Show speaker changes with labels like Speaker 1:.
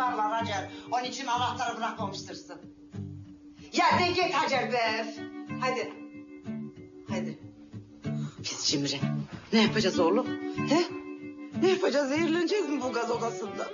Speaker 1: ararlar Hacer. Onun için anahtarı bırakmamıştırsın. Ya de git Hacer be. Hadi. Hadi. Pis cimri. Ne yapacağız oğlum? He? Ne yapacağız? Zehirleneceğiz mi bu gaz odasında?